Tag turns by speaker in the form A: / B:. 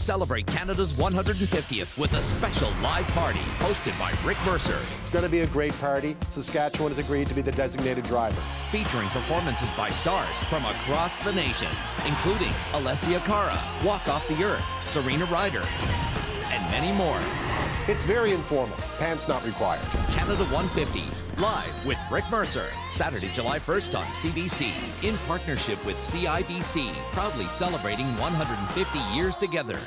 A: Celebrate Canada's 150th with a special live party hosted by Rick Mercer.
B: It's going to be a great party. Saskatchewan has agreed to be the designated driver.
A: Featuring performances by stars from across the nation, including Alessia Cara, Walk Off the Earth, Serena Ryder, and many more.
B: It's very informal. Pants not required.
A: Canada 150, live with Rick Mercer. Saturday, July 1st on CBC. In partnership with CIBC, proudly celebrating 150 years together.